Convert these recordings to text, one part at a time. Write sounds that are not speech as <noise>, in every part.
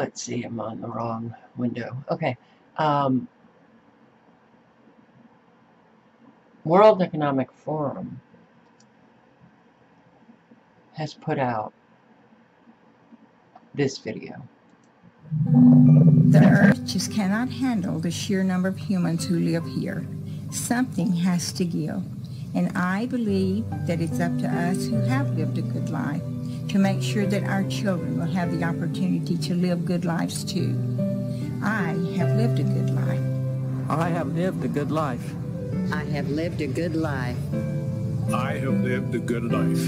let's see, I'm on the wrong window. Okay. Um, World Economic Forum has put out this video. The Earth just cannot handle the sheer number of humans who live here. Something has to give. And I believe that it's up to us who have lived a good life to make sure that our children will have the opportunity to live good lives too. I have lived a good life. I have lived a good life. I have lived a good life. I have lived a good life.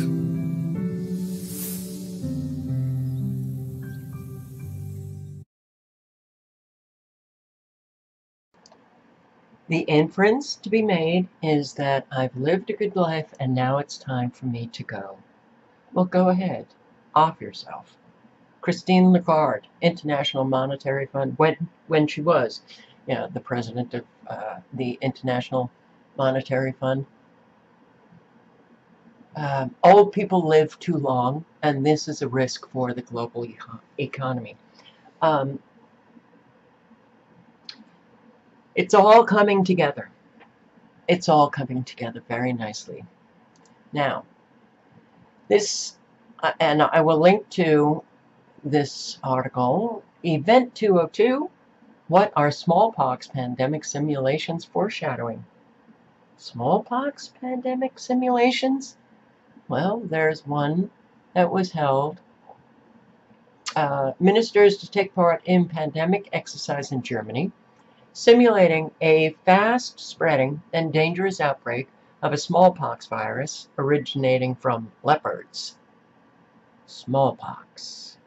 The inference to be made is that I've lived a good life and now it's time for me to go. Well, go ahead. Off yourself. Christine Lagarde, International Monetary Fund, when, when she was you know, the president of uh, the International Monetary Fund. Um, old people live too long, and this is a risk for the global economy. Um, it's all coming together. It's all coming together very nicely. Now, this, and I will link to this article, Event 202, What Are Smallpox Pandemic Simulations Foreshadowing? Smallpox pandemic simulations? Well, there's one that was held. Uh, ministers to take part in pandemic exercise in Germany simulating a fast-spreading and dangerous outbreak of a smallpox virus originating from leopards. Smallpox.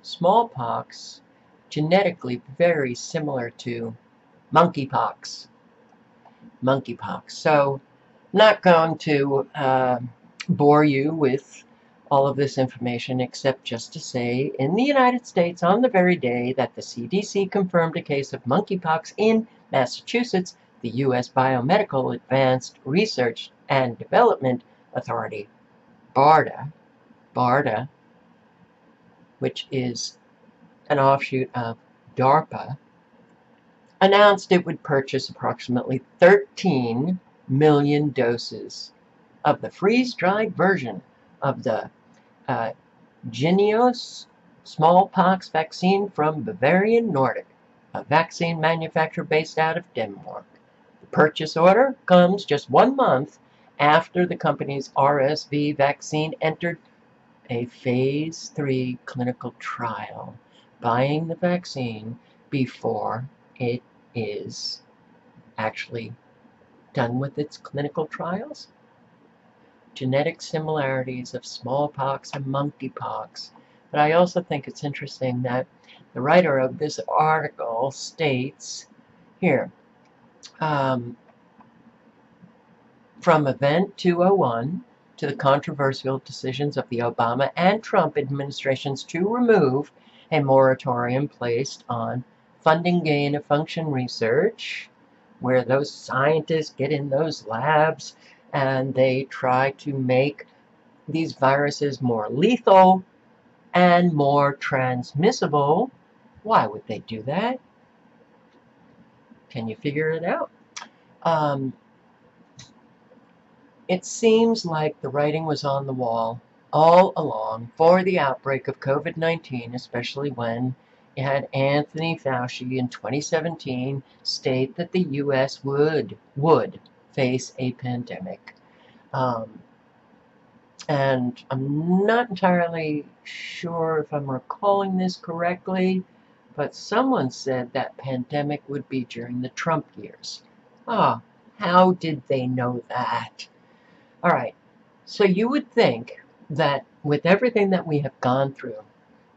Smallpox, genetically very similar to monkeypox. Monkeypox. So, not going to uh, bore you with all of this information except just to say in the United States on the very day that the CDC confirmed a case of monkeypox in Massachusetts, the U.S. Biomedical Advanced Research and Development Authority, BARDA, BARDA, which is an offshoot of DARPA, announced it would purchase approximately 13 million doses of the freeze-dried version of the uh, Jynneos smallpox vaccine from Bavarian Nordic, a vaccine manufacturer based out of Denmark. The purchase order comes just one month after the company's RSV vaccine entered a phase 3 clinical trial, buying the vaccine before it is actually done with its clinical trials genetic similarities of smallpox and monkeypox. But I also think it's interesting that the writer of this article states here, um, from Event 201 to the controversial decisions of the Obama and Trump administrations to remove a moratorium placed on funding gain of function research, where those scientists get in those labs and they try to make these viruses more lethal and more transmissible. Why would they do that? Can you figure it out? Um, it seems like the writing was on the wall all along for the outbreak of COVID-19, especially when you had Anthony Fauci in 2017 state that the U.S. would would face a pandemic. Um, and I'm not entirely sure if I'm recalling this correctly, but someone said that pandemic would be during the Trump years. Ah, how did they know that? All right, so you would think that with everything that we have gone through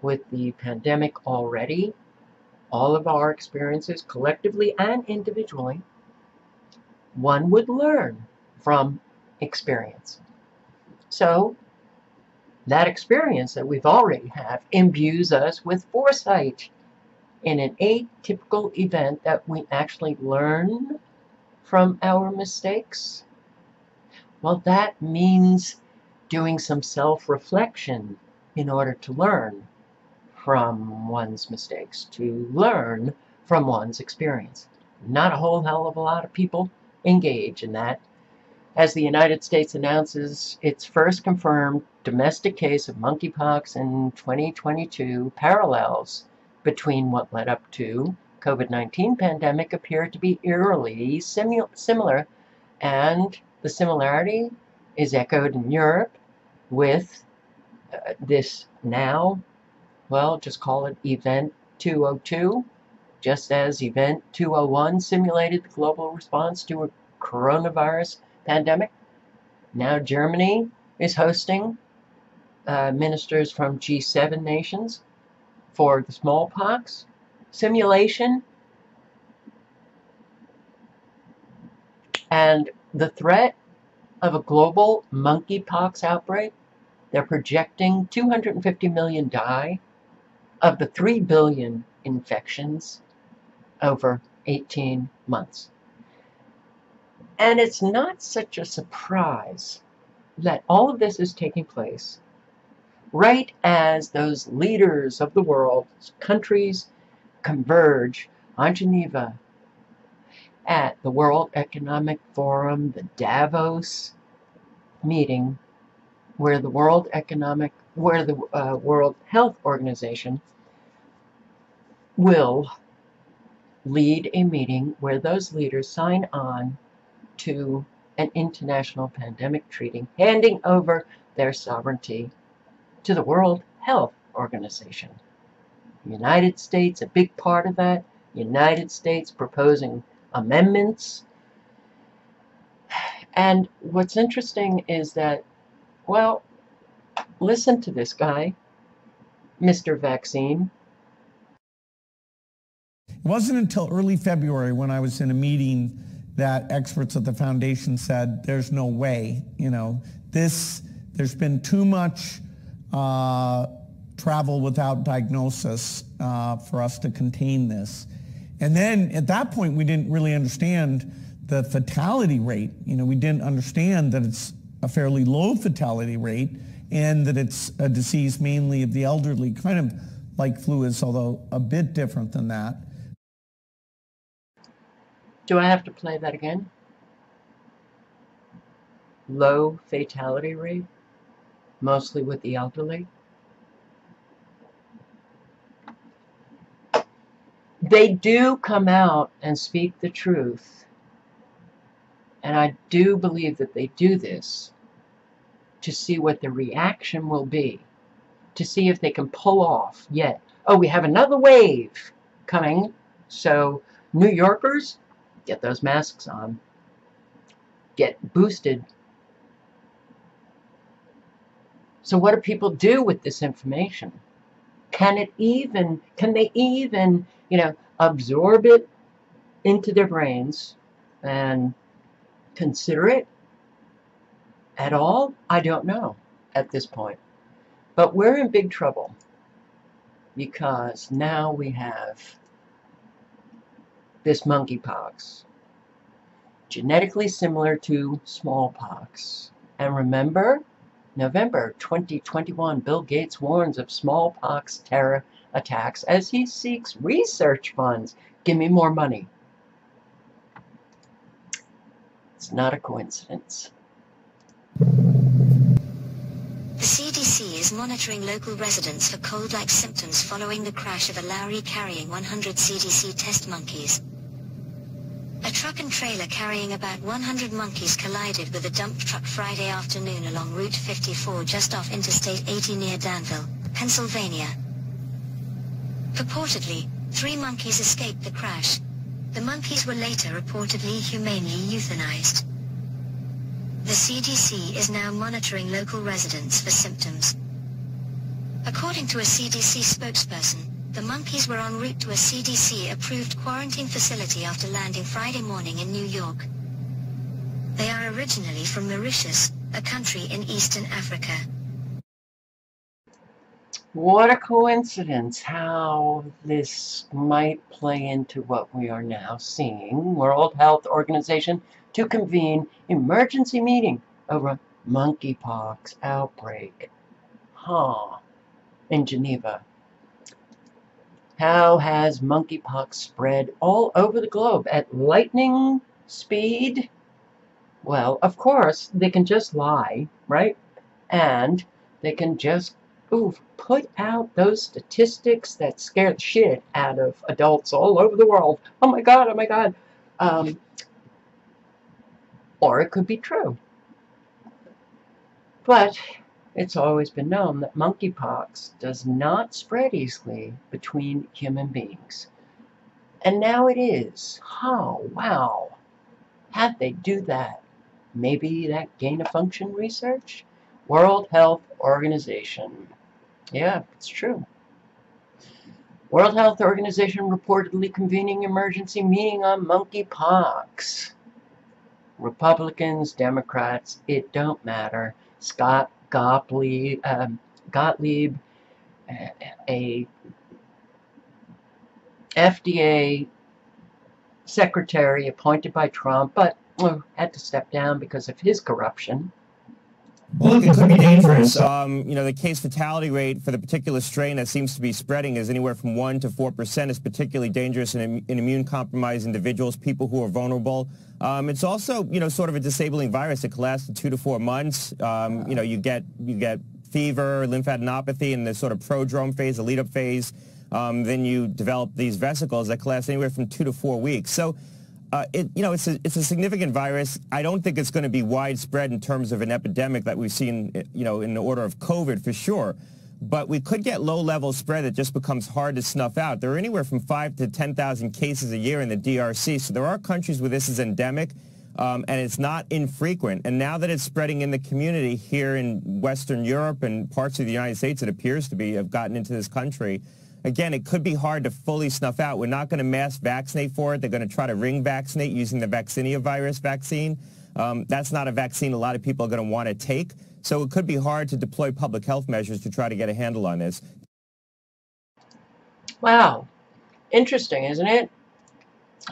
with the pandemic already, all of our experiences collectively and individually, one would learn from experience. So, that experience that we've already had imbues us with foresight in an atypical event that we actually learn from our mistakes. Well, that means doing some self-reflection in order to learn. from one's mistakes, to learn from one's experience. Not a whole hell of a lot of people engage in that. As the United States announces its first confirmed domestic case of monkeypox in 2022, parallels between what led up to COVID-19 pandemic appear to be eerily simu- similar, and the similarity is echoed in Europe with uh, this now, well, just call it Event 202, just as Event 201 simulated the global response to a coronavirus pandemic. Now Germany is hosting uh, ministers from G7 nations for the smallpox simulation. And the threat of a global monkeypox outbreak, they're projecting 250 million die of the 3 billion infections over 18 months. And it's not such a surprise that all of this is taking place right as those leaders of the world, countries, converge on Geneva at the World Economic Forum, the Davos meeting, where the World Economic, where the uh, World Health Organization will lead a meeting where those leaders sign on to an international pandemic treaty, handing over their sovereignty to the World Health Organization. United States, a big part of that, United States proposing amendments. And what's interesting is that, well, listen to this guy, Mr. Vaccine. It wasn't until early February when I was in a meeting that experts at the foundation said, there's no way, you know, this, there's been too much uh, travel without diagnosis uh, for us to contain this. And then at that point, we didn't really understand the fatality rate. You know, we didn't understand that it's a fairly low fatality rate and that it's a disease mainly of the elderly, kind of like flu is, although a bit different than that. Do I have to play that again? Low fatality rate, mostly with the elderly. They do come out and speak the truth, and I do believe that they do this to see what the reaction will be, to see if they can pull off yet. Oh, we have another wave coming, so New Yorkers, get those masks on, get boosted. So what do people do with this information? Can it even, can they even, you know, absorb it into their brains and consider it at all? I don't know at this point. But we're in big trouble because now we have this monkeypox, genetically similar to smallpox. And remember, November 2021, Bill Gates warns of smallpox terror attacks as he seeks research funds. Give me more money. It's not a coincidence. The CDC is monitoring local residents for cold-like symptoms following the crash of a lorry carrying 100 CDC test monkeys. A truck and trailer carrying about 100 monkeys collided with a dump truck Friday afternoon along Route 54 just off Interstate 80 near Danville, Pennsylvania. Purportedly, three monkeys escaped the crash. The monkeys were later reportedly humanely euthanized. The CDC is now monitoring local residents for symptoms. According to a CDC spokesperson, the monkeys were en route to a CDC-approved quarantine facility after landing Friday morning in New York. They are originally from Mauritius, a country in Eastern Africa. What a coincidence how this might play into what we are now seeing. World Health Organization to convene emergency meeting over monkeypox outbreak. Huh. In Geneva. How has monkeypox spread all over the globe at lightning speed? Well, of course, they can just lie, right? And they can just ooh, put out those statistics that scare the shit out of adults all over the world. Oh my God, oh my God. Um, or it could be true. But it's always been known that monkeypox does not spread easily between human beings. And now it is. Oh, wow. How'd they do that? Maybe that gain of function research? World Health Organization. Yeah, it's true. World Health Organization reportedly convening emergency meeting on monkeypox. Republicans, Democrats, it don't matter. Scott Gottlieb, um, Gottlieb a FDA secretary appointed by Trump, but uh, had to step down because of his corruption. Well, look, it could be dangerous. <laughs> Um, you know, the case fatality rate for the particular strain that seems to be spreading is anywhere from 1 to 4 percent. is particularly dangerous in, in immune-compromised individuals, people who are vulnerable. Um, it's also, you know, sort of a disabling virus. It can last two to four months. Um, you know, you get, you get fever, lymphadenopathy in the sort of prodrome phase, the lead-up phase. Um, then you develop these vesicles that can last anywhere from two to four weeks. So uh, it, you know, it's a, it's a significant virus. I don't think it's going to be widespread in terms of an epidemic that we've seen, you know, in the order of COVID for sure. But we could get low-level spread that just becomes hard to snuff out. There are anywhere from five to 10,000 cases a year in the DRC. So there are countries where this is endemic, um, and it's not infrequent. And now that it's spreading in the community here in Western Europe and parts of the United States, it appears to be, have gotten into this country again, it could be hard to fully snuff out. We're not going to mass vaccinate for it. They're going to try to ring vaccinate using the vaccinia virus vaccine. Um, that's not a vaccine a lot of people are going to want to take. So it could be hard to deploy public health measures to try to get a handle on this. Wow. Interesting, isn't it?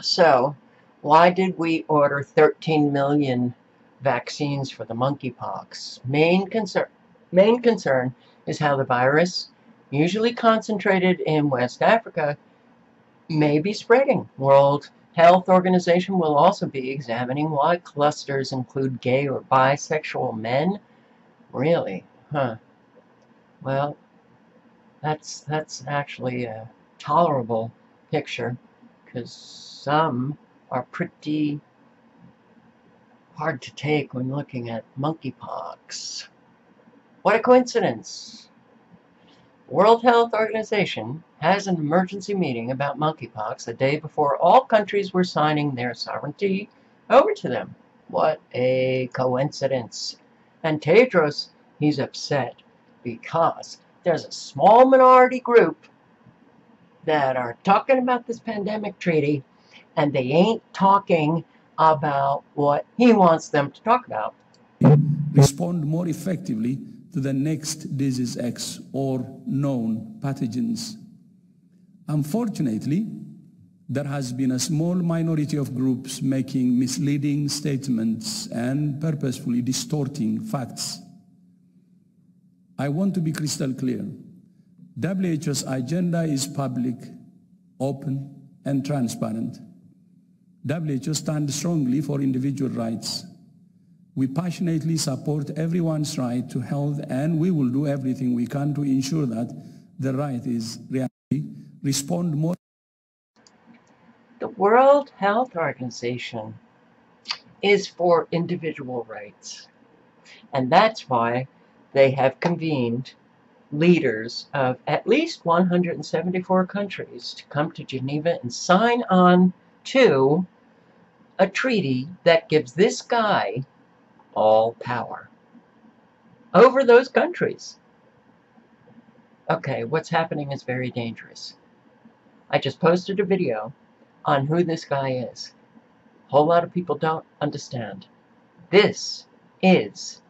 So, why did we order 13 million vaccines for the monkeypox? Main concern, main concern is how the virus usually concentrated in West Africa, may be spreading. World Health Organization will also be examining why clusters include gay or bisexual men. Really? Huh. Well, that's that's actually a tolerable picture because some are pretty hard to take when looking at monkeypox. What a coincidence! World Health Organization has an emergency meeting about monkeypox the day before all countries were signing their sovereignty over to them. What a coincidence. And Tedros, he's upset because there's a small minority group that are talking about this pandemic treaty and they ain't talking about what he wants them to talk about. Respond more effectively to the next disease X or known pathogens. Unfortunately, there has been a small minority of groups making misleading statements and purposefully distorting facts. I want to be crystal clear. WHO's agenda is public, open, and transparent. WHO stands strongly for individual rights we passionately support everyone's right to health and we will do everything we can to ensure that the right is reality. Respond more. The World Health Organization is for individual rights. And that's why they have convened leaders of at least 174 countries to come to Geneva and sign on to a treaty that gives this guy all power over those countries. Okay, what's happening is very dangerous. I just posted a video on who this guy is. A whole lot of people don't understand. This is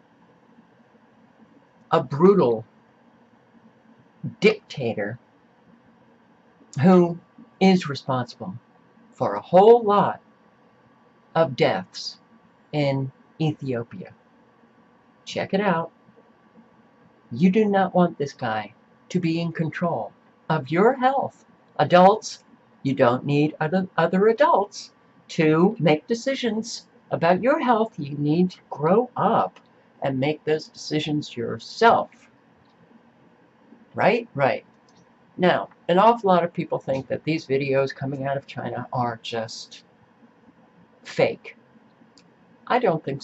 a brutal dictator who is responsible for a whole lot of deaths in Ethiopia. Check it out. You do not want this guy to be in control of your health Adults, you don't need other, other adults to make decisions about your health. You need to grow up and make those decisions yourself. Right? Right. Now, an awful lot of people think that these videos coming out of China are just fake. I don't think so.